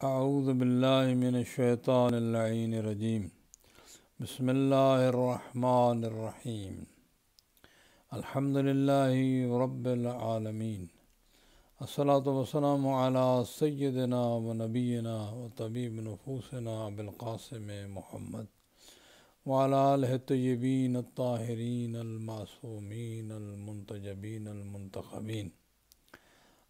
आउज़बिल्लिमिनशैतानरजीम बसमीम अल्हम्दुलिल्लाहि रब्बिल आलमीन अस्सलातु वसलाम अला सय्यिदिना व नबीना व तबीब नफूसना अबुल कासिम मोहम्मद व अला अलह तय्यबीन ताहिरीन अलमासूमीन अलमुंतजबीन अलमुंतखबीन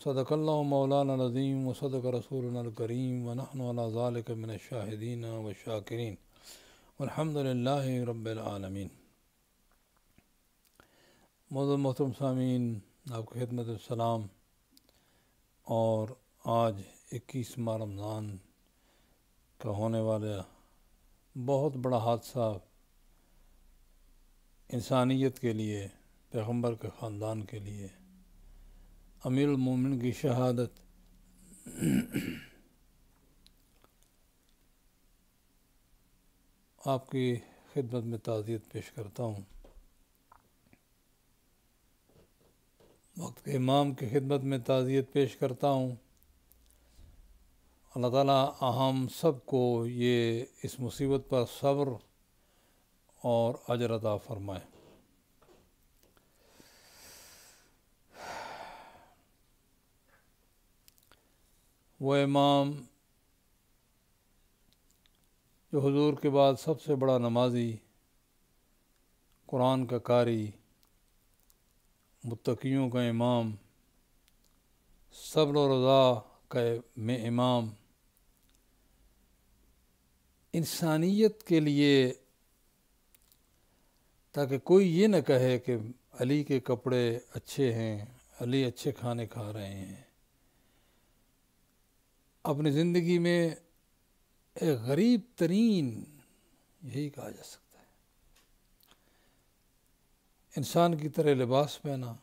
सदकल्ला मौलाना नज़ीम व सदक रसूलकरीम वनहनवालमिन शाहिदीन व शाकिरीन अलहमदिल्ला रबालमीन मौजूद मोहतरम सामीन आपकी खिदमत सलाम और आज इक्कीस माह रमज़ान का होने वाला बहुत बड़ा हादसा इंसानियत के लिए पैगंबर के ख़ानदान के लिए अमीर मोमिन की शहादत। आपकी खिदमत में ताज़ियत पेश करता हूँ। वक्त के इमाम की खिदमत में ताज़ियत पेश करता हूँ। अल्लाह ताला हम सबको ये इस मुसीबत पर सब्र और अजरता फरमाए। वो इमाम जो हुजूर के बाद सबसे बड़ा नमाजी, कुरान का कारी, मुत्तकियों का इमाम, सब्र रज़ा का में इमाम। इंसानियत के लिए ताकि कोई ये न कहे कि अली के कपड़े अच्छे हैं, अली अच्छे खाने खा रहे हैं। अपनी ज़िंदगी में एक गरीब तरीन यही कहा जा सकता है। इंसान की तरह लिबास पहना,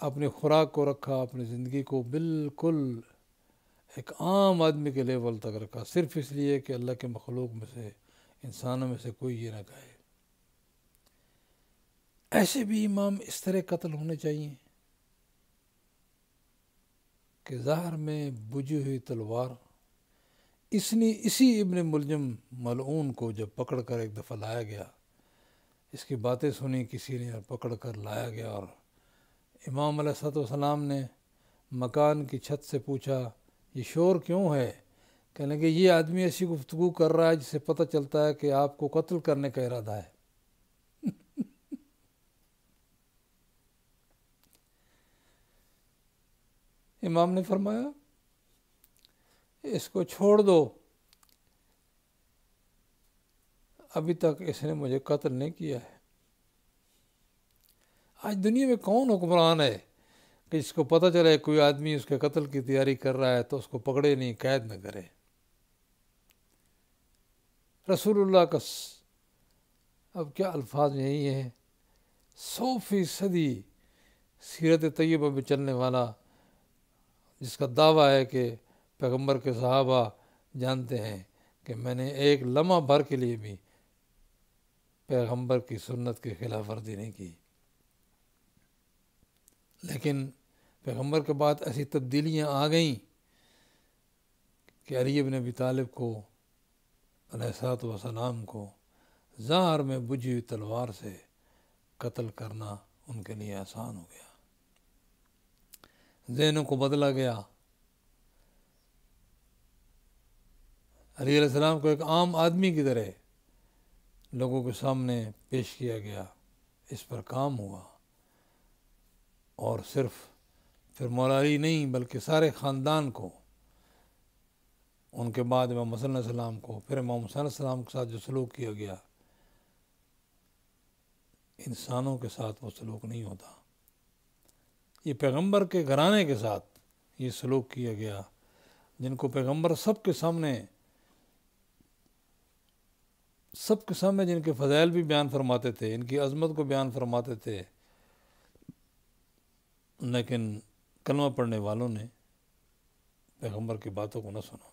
अपनी खुराक को रखा, अपनी ज़िंदगी को बिल्कुल एक आम आदमी के लेवल तक रखा, सिर्फ़ इसलिए कि अल्लाह के मखलूक में से, इंसानों में से कोई ये ना कहे। ऐसे भी इमाम इस तरह कत्ल होने चाहिए। कि ज़ाहर में बुझी हुई तलवार। इसने इसी इब्न मुलजम मलून को जब पकड़ कर एक दफ़ा लाया गया, इसकी बातें सुनी, किसी ने और पकड़ कर लाया गया और इमाम सलाम ने मकान की छत से पूछा, ये शोर क्यों है? कहने कि ये आदमी ऐसी गुफ्तगु कर रहा है जिससे पता चलता है कि आपको कत्ल करने का इरादा है। इमाम ने फरमाया, इसको छोड़ दो। अभी तक इसने मुझे कत्ल नहीं किया है। आज दुनिया में कौन हुक्मरान है कि जिसको पता चले कोई आदमी उसके कत्ल की तैयारी कर रहा है तो उसको पकड़े नहीं, कैद न करे। रसूलुल्लाह का अब क्या अल्फाज यही है? सौ फ़ीसदी सीरत तय्यबा में चलने वाला जिसका दावा है कि पैगंबर के सहाबा जानते हैं कि मैंने एक लम्हा भर के लिए भी पैगंबर की सुन्नत की खिलाफ वर्जी नहीं की। लेकिन पैगंबर के बाद ऐसी तब्दीलियाँ आ गईं कि अली इब्न अबी तालिब को अलैहिस्सलातु वसलाम को ज़ाहर में बुझी हुई तलवार से कत्ल करना उनके लिए आसान हो गया। जहनों को बदला गया। अली सलाम को एक आम आदमी की तरह लोगों के सामने पेश किया गया। इस पर काम हुआ। और सिर्फ़ फिर मौलाली नहीं, बल्कि सारे ख़ानदान को, उनके बाद इमाम सलाम को, फिर इमाम सलाम के साथ जो सलूक किया गया, इंसानों के साथ वो सलूक नहीं होता। ये पैगंबर के घराने के साथ ये सलूक किया गया, जिनको पैगंबर सबके सामने सबके सामने जिनके फ़जाइल भी बयान फरमाते थे, इनकी अजमत को बयान फरमाते थे, लेकिन कलमा पढ़ने वालों ने पैगंबर की बातों को न सुना।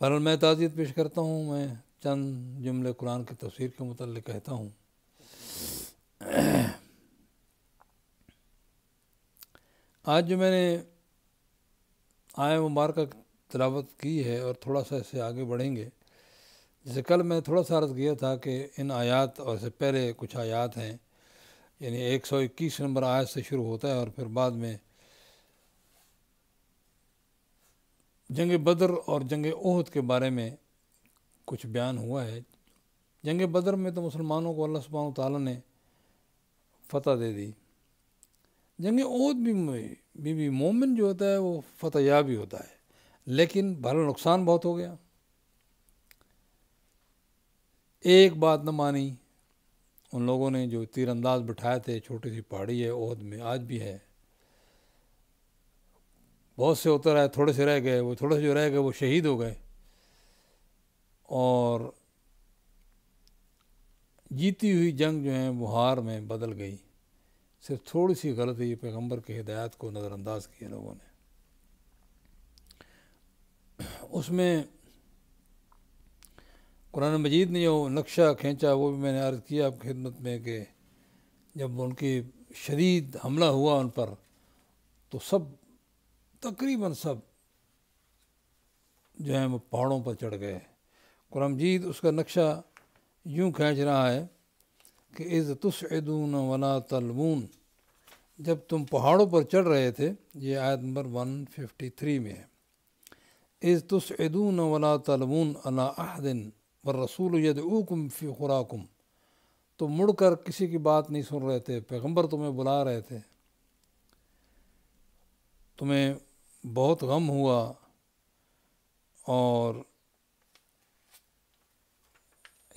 बहरहाल, मैं ताज़ियत पेश करता हूँ, मैं चंद जुमले कुरान की तफसीर के मुतल कहता हूँ। आज जो मैंने आय मुबारक तलावत की है और थोड़ा सा इससे आगे बढ़ेंगे, जैसे कल मैं थोड़ा सा अर्ज़ किया था कि इन आयात और इससे पहले कुछ आयात हैं, यानी एक सौ इक्कीस नंबर आयत से शुरू होता है और फिर बाद में जंग बदर और जंग ओहद के बारे में कुछ बयान हुआ है। जंग बदर में तो मुसलमानों को अल्लाह सुबहान ताला ने फ़तह दे दी। जंग ओद भी भी मोमिन जो होता है वो फ़तह याब भी होता है। लेकिन भला नुकसान बहुत हो गया। एक बात न मानी, उन लोगों ने जो तीरंदाज बिठाए थे, छोटी सी पहाड़ी है ओहद में आज भी है। बहुत से उतर आए, थोड़े से रह गए, वो थोड़े से जो रह गए, वो शहीद हो गए। और जीती हुई जंग जो है, वो हार में बदल गई। सिर्फ़ थोड़ी सी गलती पैगंबर के हिदायत को नज़रअंदाज किया लोगों ने। उसमें कुरान मजीद ने जो नक्शा खींचा, वो भी मैंने अर्ज़ किया आपकी खिदमत में कि जब उनकी शदीद हमला हुआ उन पर तो सब, तकरीबन सब जो है वो पहाड़ों पर चढ़ गए। कुरान मजीद, उसका नक्शा यूँ खींच रहा है कि इज़ तुसदून वला तलमून जब तुम पहाड़ों पर चढ़ रहे थे, ये आयत नंबर 153 में है। इज़ तुसदून वला तलमून अला अहदिन व रसूल यदूकुम फ़ी खुराकुम तो मुड़कर किसी की बात नहीं सुन रहे थे, पैगंबर तुम्हें बुला रहे थे। तुम्हें बहुत गम हुआ और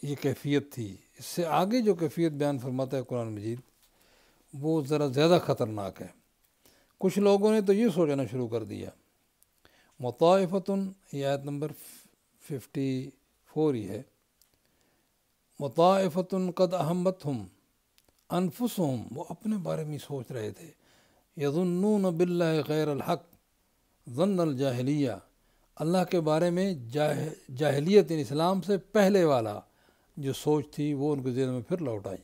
ये कैफियत थी। इससे आगे जो कैफियत बयान फरमाता है कुरान मजीद, वो ज़रा ज़्यादा ख़तरनाक है। कुछ लोगों ने तो ये सोचना शुरू कर दिया। मुताफ़तन ये आयत नंबर फिफ्टी फोर ही है। मुताफ़तन कद अहमत हम अनफुस हम वो अपने बारे में सोच रहे थे। यजुन्नून बिल्ला गैर हक जन जाहलिया। अल्लाह के बारे में जाह, जाहलियत इस्लाम से पहले वाला जो सोच थी वो उनके जेल में फिर लौट आई।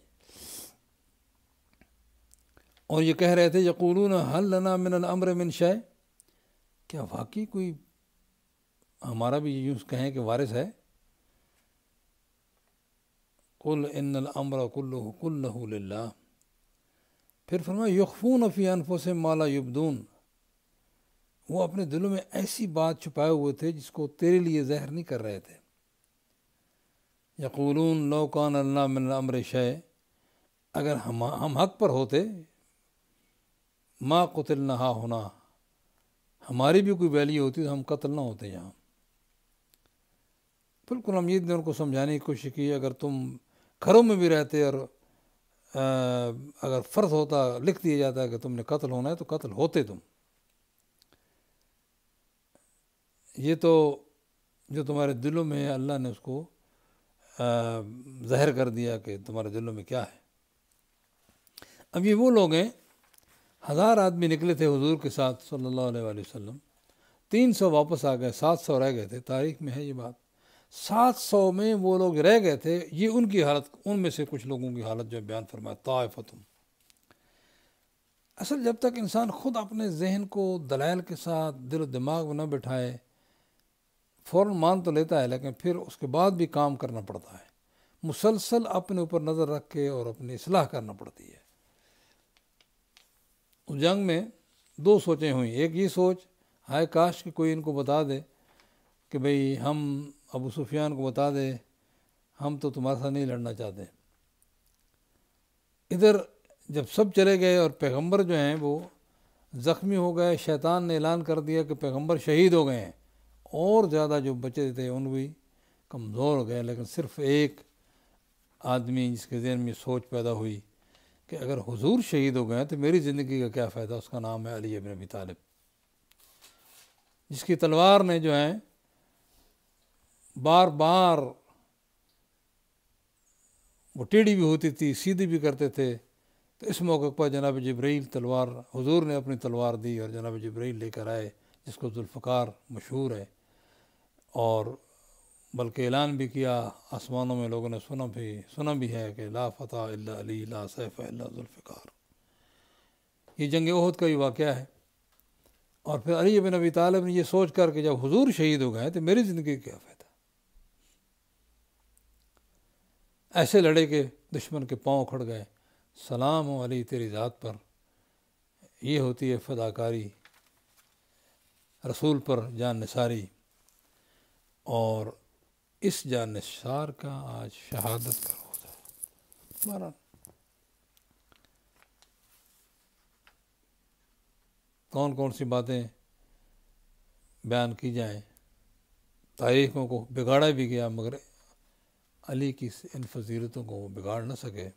और ये कह रहे थे, यकूलून हल लना मिन अमर मिन शय। क्या वाकई कोई हमारा भी यूँ कहें कि वारिस है? कुल इन अमर कुल्लु फिर फरमा यकफून फ़ी अनफो से माला युबदून। वो अपने दिलों में ऐसी बात छुपाए हुए थे जिसको तेरे लिए जहर नहीं कर रहे थे। यकूलून लौकान अल्लाह मिन अमर शय। अगर हम हम हक पर होते माँ कतल नहा होना। हमारी भी कोई वैल्यू होती तो हम कत्ल ना होते यहाँ। बिल्कुल अमीद ने उनको समझाने की कोशिश की अगर तुम घरों में भी रहते और आ, अगर फ़र्ज़ होता लिख दिया जाता है कि तुमने कत्ल होना है तो कत्ल होते तुम। ये तो जो तुम्हारे दिलों में है अल्लाह ने उसको जहर कर दिया कि तुम्हारे दिलों में क्या है। अब ये वो लोग हैं, हज़ार आदमी निकले थे हुजूर के साथ सल्लल्लाहु अलैहि वसल्लम। तीन सौ वापस आ गए, सात सौ रह गए थे। तारीख में है ये बात। सात सौ में वो लोग रह गए थे। ये उनकी हालत, उनमें से कुछ लोगों की हालत जो बयान फरमाया ताफ़तुम असल जब तक इंसान ख़ुद अपने जहन को दलाइल के साथ, दिल दिमाग में न बिठाए फ़ौर मान तो लेता है, लेकिन फिर उसके बाद भी काम करना पड़ता है। मुसलसल अपने ऊपर नज़र रख के और अपनी असलाह करना पड़ती है। उस जंग में दो सोचें हुई। एक ये सोच, हाय काश कि कोई इनको बता दे कि भाई हम अबू सुफियान को बता दे, हम तो तुम्हारे साथ नहीं लड़ना चाहते। इधर जब सब चले गए और पैगंबर जो हैं वो ज़ख्मी हो गए, शैतान ने ऐलान कर दिया कि पैगंबर शहीद हो गए हैं। और ज़्यादा जो बचे थे उन भी कमज़ोर हो गए, लेकिन सिर्फ़ एक आदमी जिसके जहन में सोच पैदा हुई कि अगर हुजूर शहीद हो गए तो मेरी ज़िंदगी का क्या फ़ायदा, उसका नाम है अली अबन अबी तालिब। जिसकी तलवार ने जो है बार बार वो टेढ़ी भी होती थी, सीधी भी करते थे तो इस मौके पर जनाब जब्राइल तलवार, हुजूर ने अपनी तलवार दी और जनाब जब्राइल लेकर आए, जिसको जुल्फ़कार मशहूर है। और बल्कि ऐलान भी किया, आसमानों में लोगों ने सुना भी सुना भी है कि ला फ़तः अली, ला सैफ़ जुल्फ़कार। ये जंग उहद का ही वाक़ है। और फिर अली बिन अबी तालब ने ये सोच कर कि जब हुजूर शहीद हो गए तो मेरी ज़िंदगी क्या फ़ायदा? ऐसे लड़े के दुश्मन के पाँव खड़ गए। सलाम अली तेरी ज़ात पर। ये होती है फदाकारी, रसूल पर जान निसारी। और इस जानसार का आज शहादत का रोज़ है। बहरहाल। कौन कौन सी बातें बयान की जाएँ? तारीखों को बिगाड़ा भी गया, मगर अली की इन फजीलतों को वो बिगाड़ ना सके।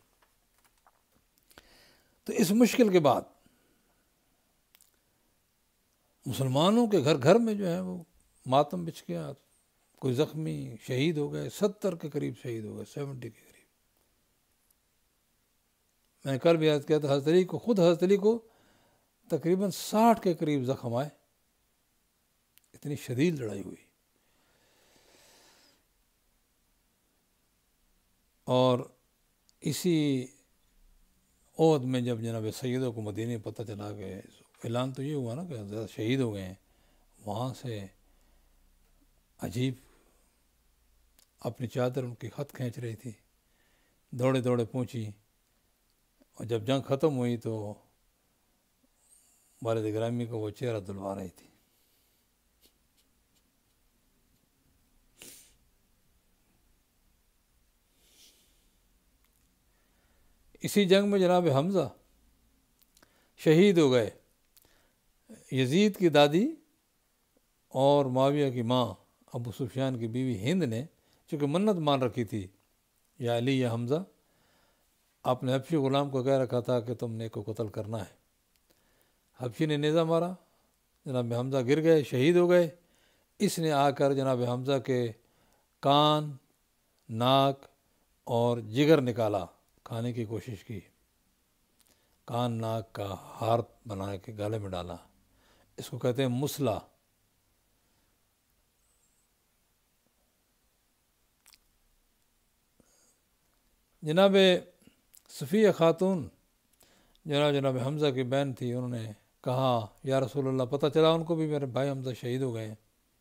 तो इस मुश्किल के बाद मुसलमानों के घर घर में जो है वो मातम बिछ गया। कोई ज़ख्मी शहीद हो गए, सत्तर के करीब शहीद हो गए, सेवेंटी के करीब। मैंने कल भी याद किया था, हज़रत अली को, खुद हज़रत अली को तकरीबन साठ के करीब ज़ख्म आए। इतनी शदीद लड़ाई हुई। और इसी ओद में जब जनाब सैदों को मदीने पता चला कि ऐलान तो ये हुआ ना कि ज़्यादा शहीद हो गए हैं, वहाँ से अजीब अपनी चादर उनकी खत खींच रही थी। दौड़े दौड़े पहुँची और जब जंग ख़त्म हुई तो वालद ग्रामी को वो चेहरा दुलवा रही थी। इसी जंग में जनाब हमज़ा शहीद हो गए। यजीद की दादी और माविया की माँ अबू सुफियान की बीवी हिंद ने चूँकि मन्नत मान रखी थी, या अली, या हमज़ा, आपने हफ्शी ग़ुलाम को कह रखा था कि तुमने को कत्ल करना है। हफ्शी ने नेज़ा मारा, जनाब हमज़ा गिर गए, शहीद हो गए। इसने आकर जनाब हमज़ा के कान, नाक और जिगर निकाला, खाने की कोशिश की। कान, नाक का हार बना के गले में डाला। इसको कहते हैं मुसला। जनाब सफ़िया ख़ातून। जनाब जनाब हमज़ा की बहन थी, उन्होंने कहा, या रसूल अल्लाह पता चला उनको भी मेरे भाई हमज़ा शहीद हो गए,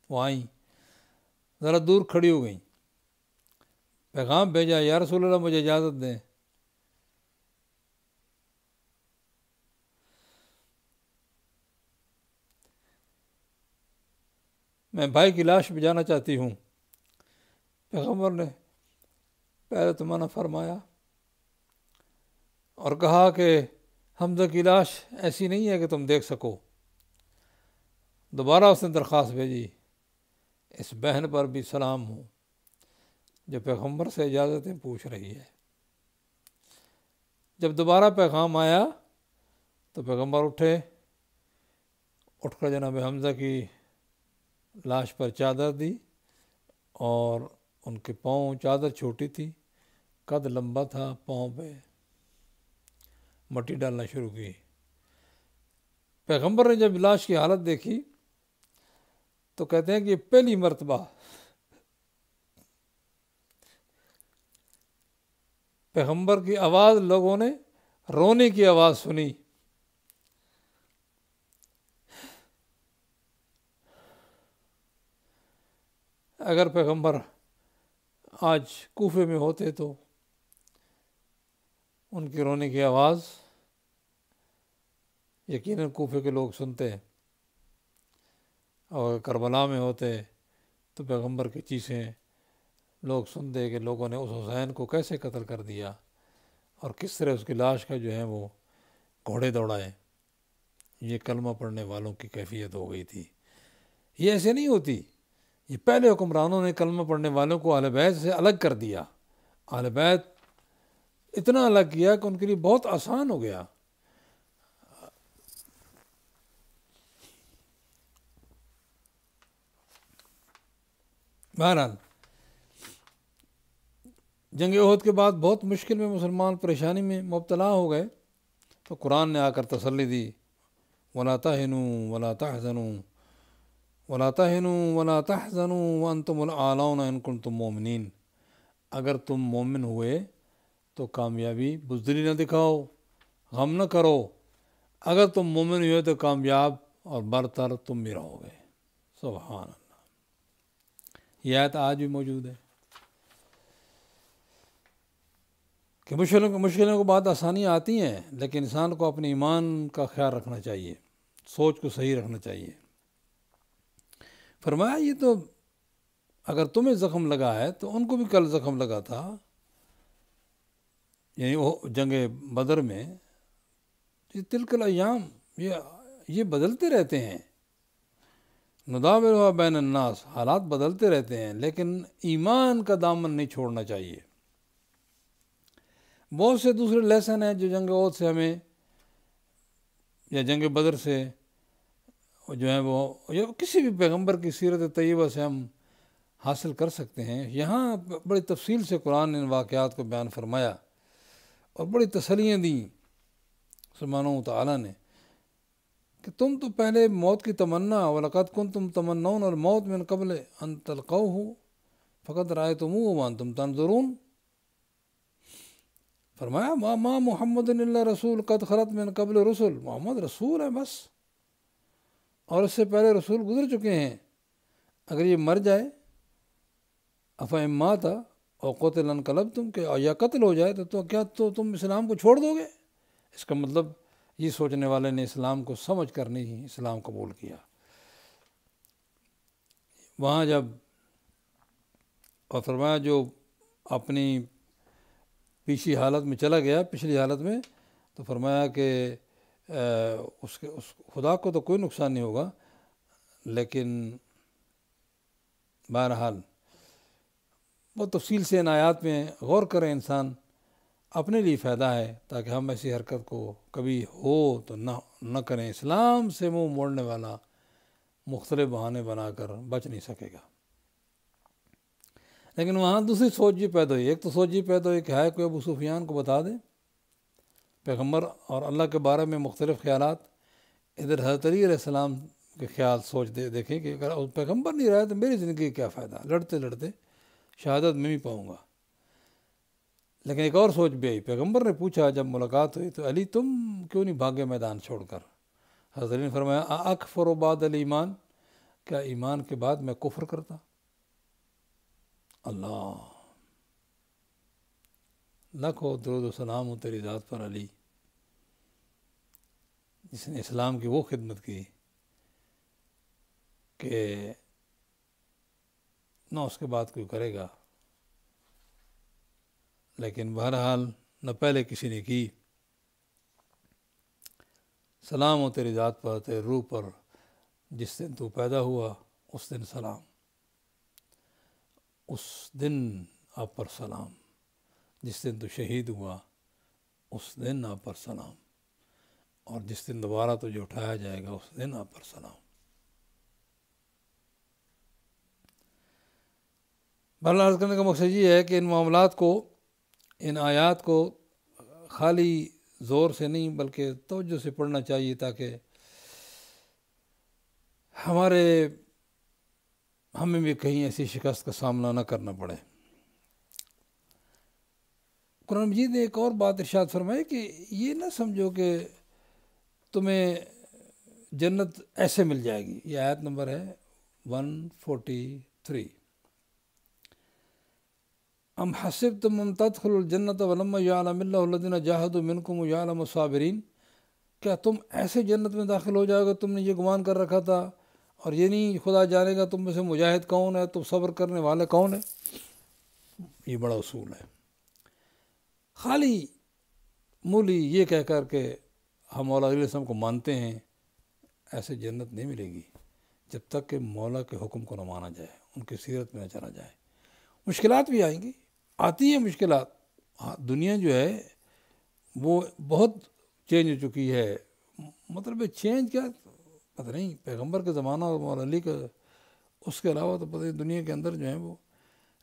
वो आई। ज़रा दूर खड़ी हो गई। पैगाम भेजा, या रसूल अल्लाह मुझे इजाज़त दें। मैं भाई की लाश जाना चाहती हूँ। पैगंबर ने पहले तो मना फरमाया और कहा कि हमजा की लाश ऐसी नहीं है कि तुम देख सको। दोबारा उसने दरख्वास्त भेजी, इस बहन पर भी सलाम हो, जो पैगंबर से इजाज़तें पूछ रही है। जब दोबारा पैगाम आया तो पैगंबर उठे, उठकर जनाब हमज़ा की लाश पर चादर दी और उनके पाँव चादर छोटी थी। कद लंबा था, पाँव पे मट्टी डालना शुरू की। पैगंबर ने जब लाश की हालत देखी तो कहते हैं कि पहली मरतबा। पैगंबर की आवाज़, लोगों ने रोने की आवाज़ सुनी। अगर पैगंबर आज कूफे में होते तो उनके रोने की आवाज़। यकीनन कूफे के लोग सुनते और करबला में होते तो पैगंबर की चीज़ें लोग सुनते कि लोगों ने उस हुसैन को कैसे कत्ल कर दिया और किस तरह उसकी लाश का जो है वो घोड़े दौड़ाए। ये कलमा पढ़ने वालों की कैफियत हो गई थी। ये ऐसे नहीं होती। ये पहले हुक्मरानों ने कलमा पढ़ने वालों को बैत से अलग कर दिया। बैत इतना अलग किया कि उनके लिए बहुत आसान हो गया। बहरहाल, जंग अहद के बाद बहुत मुश्किल में मुसलमान परेशानी में मुबतला हो गए। तो कुरान ने आकर तसल्ली दी, वला तहनु, वला तहजनु, वला तहनु, वला तहजनु वन तुम आलाउन तुम मोमिन अगर तुम मोमिन हुए तो कामयाबी बुजदली ना दिखाओ, गम न करो। अगर तुम मोमिन हुए तो कामयाब और बरतर तुम भी रहोगे। सुबहान अल्लाह यह आयत आज भी मौजूद है। कि मुश्किलों मुश्किलों के बाद आसानियाँ आती हैं, लेकिन इंसान को अपने ईमान का ख्याल रखना चाहिए, सोच को सही रखना चाहिए। फरमाया, ये तो अगर तुम्हें ज़ख्म लगा है तो उनको भी कल ज़ख्म लगा था। यानी वो जंग बदर में, ये तिलकल अयाम ये ये बदलते रहते हैं। नदाबिल बैन अन्नास, हालात बदलते रहते हैं, लेकिन ईमान का दामन नहीं छोड़ना चाहिए। बहुत से दूसरे लेसन हैं जो जंग ओद से हमें, या जंग बदर से जो है वो, या किसी भी पैगंबर की सीरत तयबा से हम हासिल कर सकते हैं। यहाँ बड़ी तफसील से कुरान ने इन वाक़ात को बयान फरमाया। और बड़ी तसलियाँ दी। सलमानों तला ने कि तुम तो पहले मौत की तमन्ना वलकत कन तुम तमन्ना और मौत में कबल अन तलक़ाऊ हो फ़कत राय तुम वन तुम तनजरून। फरमाया, माँ माँ मोहम्मद रसूल, कद खरत में कबल रसूल। मोहम्मद रसूल है बस। और इससे पहले रसूल गुजर चुके हैं। अगर ये मर जाए, अफ़ा था और कोतलन कलब तुम के या कत्ल हो जाए तो, तो क्या तो तुम इस्लाम को छोड़ दोगे? इसका मतलब ये सोचने वाले ने इस्लाम को समझ कर नहीं इस्लाम कबूल किया। वहाँ जब और फरमाया जो अपनी पीछी हालत में चला गया पिछली हालत में तो फरमाया कि उसके उस खुदा को तो कोई नुकसान नहीं होगा लेकिन बहरहाल बहुत तफसील से इन आयात में गौर करें इंसान, अपने लिए फ़ायदा है ताकि हम ऐसी हरकत को कभी हो तो न न करें। इस्लाम से मुँह मोड़ने वाला मुख्तलिफ़ बहाने बनाकर बच नहीं सकेगा। लेकिन वहाँ दूसरी सोच ये पैदा हुई। एक तो सोच ये पैदा हुई कि है कोई अबू सुफियान को बता दे। पैगंबर और अल्लाह के बारे में मुख्तलिफ़ ख्याल इधर हज़रत अली के ख्याल सोच दे, देखें कि अगर पैगंबर नहीं रहा तो मेरी ज़िंदगी क्या फ़ायदा? लड़ते लड़ते शहादत में भी पाऊँगा। लेकिन एक और सोच भी आई। पैगंबर ने पूछा, जब मुलाकात हुई तो अली, तुम क्यों नहीं भागे मैदान छोड़कर? हज़रत ने फरमाया अकफर बाद अली ईमान। क्या ईमान के बाद मैं कुफर करता? अल्लाह। लाखों दरुद सलाम हो तेरी ज़ात पर, अली। जिसने इस्लाम की वो खिदमत की कि न उसके बाद कोई करेगा। लेकिन बहरहाल, न पहले किसी ने की। सलाम हो तेरी ज़ात पर, तेरे रूह पर, जिस दिन तू पैदा हुआ, उस दिन सलाम। उस दिन आप पर सलाम। जिस दिन तू शहीद हुआ, उस दिन आप पर सलाम। और जिस दिन दोबारा तुझे उठाया जाएगा, उस दिन आप पर सलाम। बहरहाल करने का मकसद ये है कि इन मामला को, इन आयात को खाली ज़ोर से नहीं, बल्कि तोज्जो से पढ़ना चाहिए ताकि हमारे, हमें भी कहीं ऐसी शिकस्त का सामना न करना पड़े। कुरान मजीद ने एक और बात इर्शाद फरमाई कि ये ना समझो कि तुम्हें जन्नत ऐसे मिल जाएगी। ये आयत नंबर है वन फोर्टी थ्री। अम हसिब तुम तदखल जन्नत वलम यालमिल्लादिन जाहद मिनकुम यालम साबरीन क्या तुम ऐसे जन्नत में दाखिल हो जाओगे? तुमने ये गुमान कर रखा था। और ये नहीं, खुदा जानेगा तुम में से मुजाहिद कौन है? तुम सब्र करने वाले कौन है? ये बड़ा उसूल है। खाली मूली ये कह कर के हम मौला वसम को मानते हैं, ऐसे जन्नत नहीं मिलेगी जब तक कि मौला के हुक्म को न माना जाए, उनकी सीरत में न चला जाए। मुश्किल भी आएँगी। आती है मुश्किल हाँ दुनिया जो है, वो बहुत चेंज हो चुकी है। मतलब चेंज क्या? पता नहीं, पैगंबर का ज़माना और मौला अली का, उसके अलावा तो पता नहीं दुनिया के अंदर जो है वो।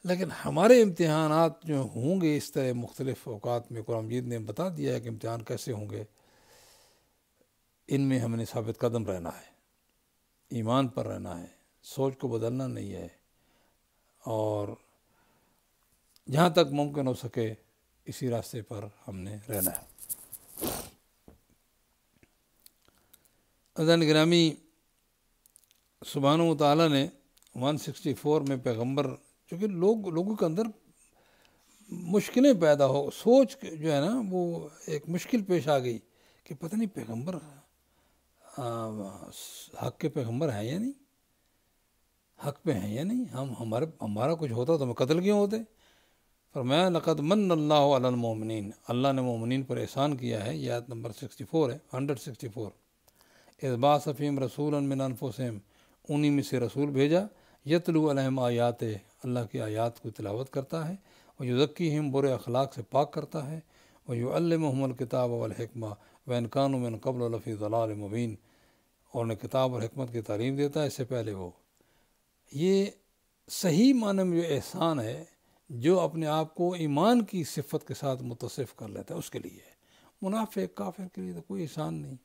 लेकिन हमारे इम्तहान जो होंगे इस तरह मुख्तलिफ़ अवकात में, कुरान मजीद ने बता दिया है कि इम्तहान कैसे होंगे, इनमें हमने साबित कदम रहना है, ईमान पर रहना है, सोच को बदलना नहीं है। और जहाँ तक मुमकिन हो सके इसी रास्ते पर हमने रहना है। अजन ग्रामी सुबहान ताली ने 164 में पैगंबर, चूँकि लोग, लोगों के अंदर मुश्किलें पैदा हो, सोच जो है ना, वो एक मुश्किल पेश आ गई कि पता नहीं पैगंबर हक के पैगंबर हैं या नहीं? हक पे हैं या नहीं? हम, हमारे, हमारा कुछ होता तो हम कत्ल क्यों होते? पर मैं नकद मन अल्लाह मोमिन अल्लाह ने मोमिन पर एहसान किया है यह नंबर सिक्सटी फोर है हंड्रेड सिक्सटी फोर इस सफ़ीम रसूल मिन अनफुसम। उन्हीं में से रसूल भेजा, यतलू अलहम आयात। अल्लाह की आयात को तिलावत करता है और युज़क्की हिम बुरे अखलाक से पाक करता है और यू अल्मल किताब वलहकमा वैन कान मैन कबल लफ़ी मुबीन। और उन्हें किताब और हमत की तालीम देता है, इससे पहले वो। ये सही माने में जो एहसान है जो अपने आप को ईमान की सिफत के साथ मुतसिफ़ कर लेता है, उसके लिए। मुनाफे काफिर के लिए तो कोई एहसान नहीं।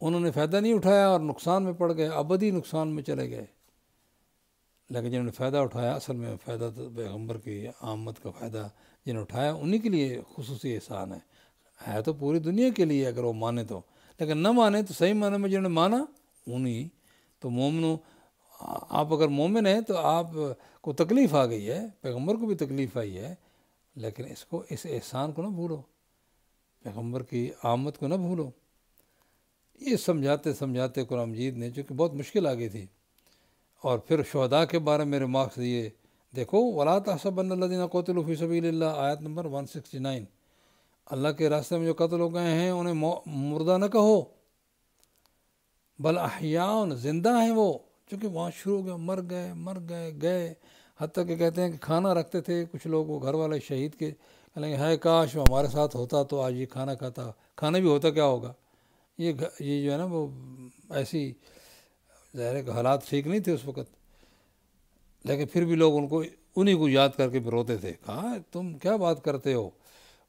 उन्होंने फ़ायदा नहीं उठाया और नुकसान में पड़ गए, अबदी नुकसान में चले गए। लेकिन जिन्होंने फ़ायदा उठाया, असल में फ़ायदा तो पैगंबर की आमद का फ़ायदा जिन्होंने उठाया, उन्हीं के लिए खसूस एहसान है। है तो पूरी दुनिया के लिए अगर वो माने तो। लेकिन न माने तो सही माने में जिन्होंने माना, उन्हीं। तो मोमनो आप अगर मोमिन हैं तो आप को तकलीफ़ आ गई है पैगंबर को भी तकलीफ़ आई है, लेकिन इसको, इस एहसान को ना भूलो पैगंबर की आमद को ना भूलो। ये समझाते समझाते कुरान मजीद ने चूँकि बहुत मुश्किल आ गई थी। और फिर शहदा के बारे में रिमार्क्स दिए, देखो, वला तहसबल्लिन कोतलफ़ी सभी आयत नंबर वन सिक्सटी नाइन अल्लाह के रास्ते में जो कत्ल हो गए हैं, उन्हें मुर्दा न कहो, बल अहियान, ज़िंदा हैं वो। चूँकि वहाँ शुरू हो गया, मर गए मर गए गए। हती कि कहते हैं कि खाना रखते थे, कुछ लोग वो घर वाले शहीद के, कहेंगे है काश, वो हमारे साथ होता तो आज ये खाना खाता। खाना भी होता क्या होगा? ये ये जो है ना, वो ऐसी ज़ाहिर हालात ठीक नहीं थे उस वक़्त। लेकिन फिर भी लोग उनको, उन्हीं को याद करके रोते थे। कहा तुम क्या बात करते हो?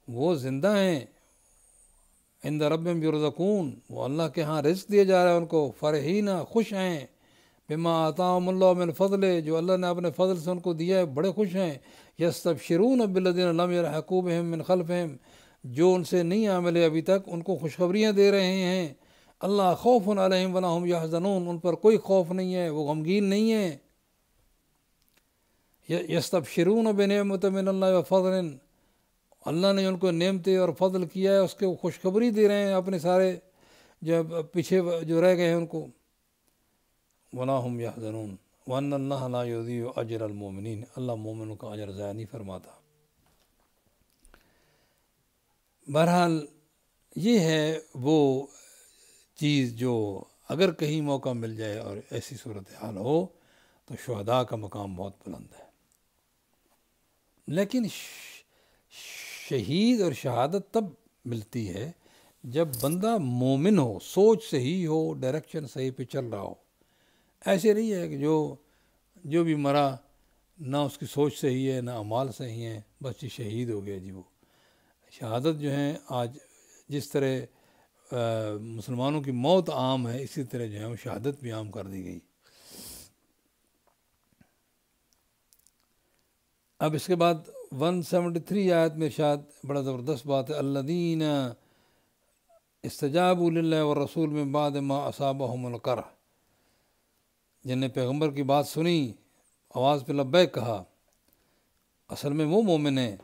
वो ज़िंदा हैं। इन रब में वो अल्लाह के यहाँ रिस्क दिया जा रहा है उनको। फ़रहीना, खुश हैं। बिमा आतामिन फ़जल जो अल्लाह ने अपने फ़जल से उनको दिया है, बड़े खुश हैं। यस तब शरून लम हकूब हम मिन खल्फ हम जो उनसे नहीं आ मिले अभी तक, उनको खुशखबरियाँ दे रहे हैं। अल्लाह खौफ अलहम वना हम याजनून उन पर कोई खौफ नहीं है, वो गमगीन नहीं है। यस्तब शरून बनमत मिन फ़जल अल्लाह ने उनको नेमते और फजल किया है, उसके वो खुशखबरी दे रहे हैं अपने सारे जो पीछे जो रह गए हैं उनको। वला हम याजनून वन अल्लाह अजर अलमोमिन अल्लाह मोमिन का अजर ज़ाया नहीं फरमाता बहरहाल ये है वो चीज़ जो अगर कहीं मौका मिल जाए और ऐसी सूरत हाल हो तो शहदा का मकाम बहुत बुलंद है लेकिन शहीद और शहादत तब मिलती है जब बंदा मोमिन हो सोच सही हो डायरेक्शन सही पे चल रहा हो ऐसे नहीं है कि जो जो भी मरा, ना उसकी सोच सही है, ना अमाल सही है, बस ये शहीद हो गया जी वो। शहादत जो है, आज जिस तरह मुसलमानों की मौत आम है, इसी तरह जो है वो शहादत भी आम कर दी गई। अब इसके बाद 173 आयत में शायद बड़ा ज़बरदस्त बात है, अल्लादीन इस्तजाब व रसूल में बाद माँ असाबमकर जिनने पैगंबर की बात सुनी, आवाज़ पे लब्बैक कहा, असल में वो मोमिन है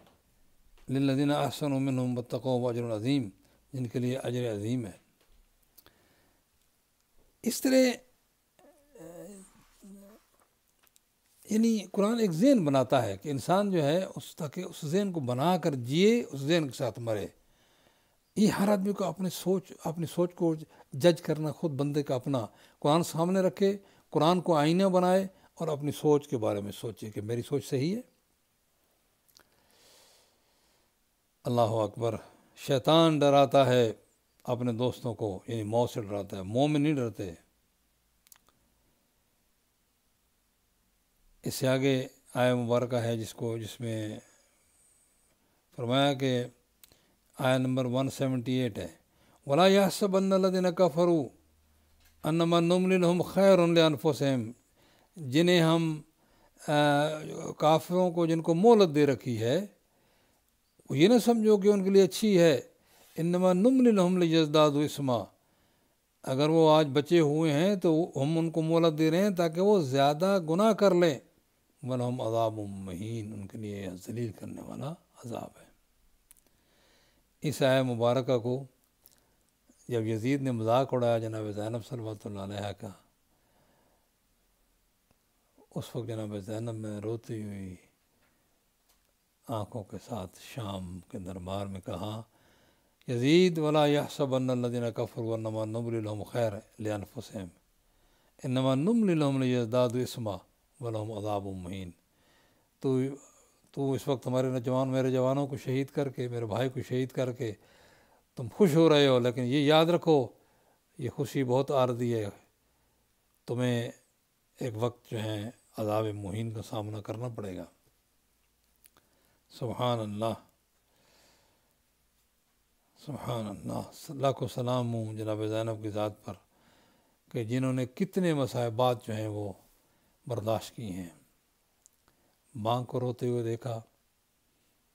लदिन अहसन उमिन बतको अज़ीम, जिनके लिए अजर अज़ीम है। इस तरह, यानी कुरान एक जेन बनाता है कि इंसान जो है, उस ताकि उस जेन को बना कर जिए, उस जेन के साथ मरे। ये हर आदमी को अपनी सोच अपनी सोच को जज करना, खुद बंदे का अपना कुरान सामने रखे कुरान को आईना बनाए और अपनी सोच के बारे में सोचे कि मेरी सोच सही है। अल्लाह अकबर, शैतान डराता है अपने दोस्तों को, यानी मौत से डराता है। मोह में नहीं डरते। इससे आगे आया मुबारक है जिसको, जिसमें फरमाया कि आया नंबर 178 है। वला यासब अन्नदिन कफरू अन्नमा नुमलिन खैर अनफुसहम जिन्हें हम काफिरों को जिनको मोहलत दे रखी है ये ना समझो कि उनके लिए अच्छी है इनमा नुमलिन जजदाद इसमा अगर वो आज बचे हुए हैं तो हम उनको मोहलत दे रहे हैं ताकि वो ज़्यादा गुनाह कर लें वन हम अजाब महीन उनके लिए जलील करने वाला अजाब है इस आय मुबारक को जब यजीद ने मज़ाक उड़ाया जनाब ज़ैनब सलवत का? उस वक्त जनाब जैनब में रोती हुई आँखों के साथ शाम के दरबार में कहा, यजीद, वला अन्नदिन कफर व नमा नबलम खैर लियानफुसम इनमा नमलम यजदाद इसमा वलम अजाब महीन। तो तो इस वक्त हमारे नौजवान, मेरे जवानों को शहीद करके, मेरे भाई को शहीद करके तुम खुश हो रहे हो, लेकिन ये याद रखो, ये खुशी बहुत आरदी है। तुम्हें एक वक्त जो है अजाब मुहिन का सामना करना पड़ेगा। सुबहान अल्लाह सुबहान अल्लाह लाखों सलाम हूँ जनाब ज़ैनब की ज़ात पर कि जिन्होंने कितने मसाहबात जो हैं वो बर्दाश्त की हैं। माँ को रोते हुए देखा,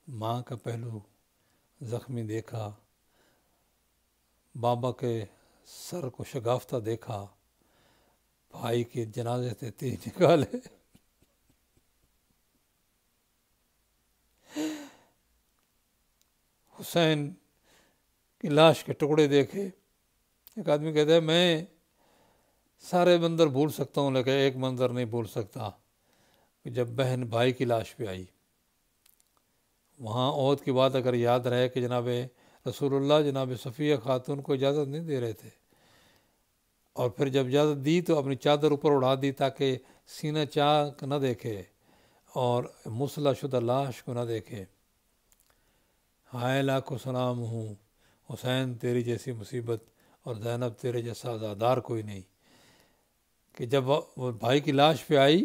माँ का पहलू ज़ख्मी देखा बाबा के सर को शगाफ्ता देखा, भाई के जनाजे से तीर निकाले। हुसैन की लाश के टुकड़े देखे। एक आदमी कहता है, मैं सारे मंदिर भूल सकता हूँ, लेकिन एक मंदिर नहीं भूल सकता। जब बहन भाई की लाश पे आई, वहाँ औद की बात अगर याद रहे कि जनाब रसूलुल्लाह जनाब सफ़िया खातून को इजाज़त नहीं दे रहे थे। और फिर जब इजाज़त दी तो अपनी चादर ऊपर उड़ा दी ताकि सीना चाक न देखे और मुसला शुदा लाश को न देखे। हाय लाखो सलाम हूँ, हुसैन तेरी जैसी मुसीबत और जैनब तेरे जैसा आज़ादार कोई नहीं। कि जब वो भाई की लाश पे आई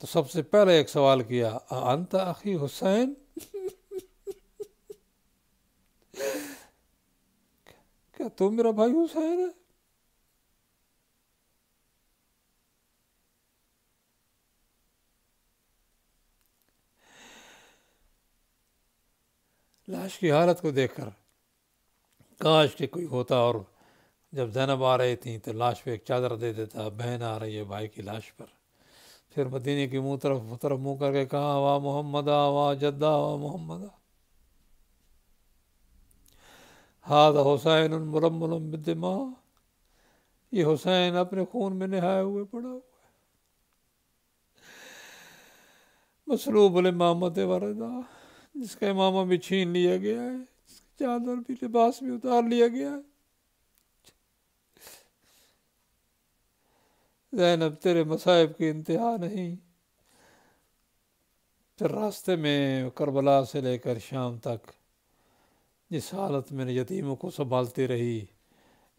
तो सबसे पहले एक सवाल किया अंत आखी हुसैन? क्या तू मेरा भाई हुसैन है? लाश की हालत को देखकर काश के कोई होता और जब जैनब आ रही थी तो लाश पे एक चादर दे देता, बहन आ रही है भाई की लाश पर। फिर मदीने की मुँह तरफ़ तरफ़ मुँह करके कहा, वाह मोहम्मद, वाह जद्दा, वाह मोहम्मद। हाथ हुसैन मुलम बिदमा ये हुसैन अपने खून में नहाए हुए पड़ा हुआ है। मसलूब मोहम्मद वरदा, जिसका इमामा भी छीन लिया गया है चादर भी लिबास भी उतार लिया गया है। जैनब, तेरे मसाइब की इंतहा नहीं। फिर रास्ते में करबला से लेकर शाम तक जिस हालत में यतीमों को संभालती रही।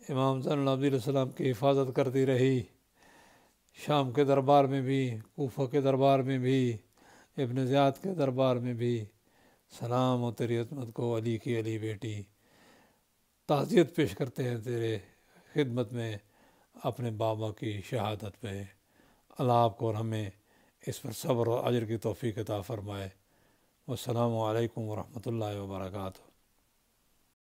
इमाम जैनलाम की हिफाजत करती रही। शाम के दरबार में भी कोफा के दरबार में भी, इबन ज़ियाद के दरबार में भी। सलाम और तेरी अजमत को अली की अली बेटी। ताज़ियत पेश करते हैं तेरे खिदमत में, अपने बाबा की शहादत पे अल्लाह आपको और हमें इस पर सब्र और अजर की तोफ़ी अता फ़रमाए। वालकम वरहमल वर्का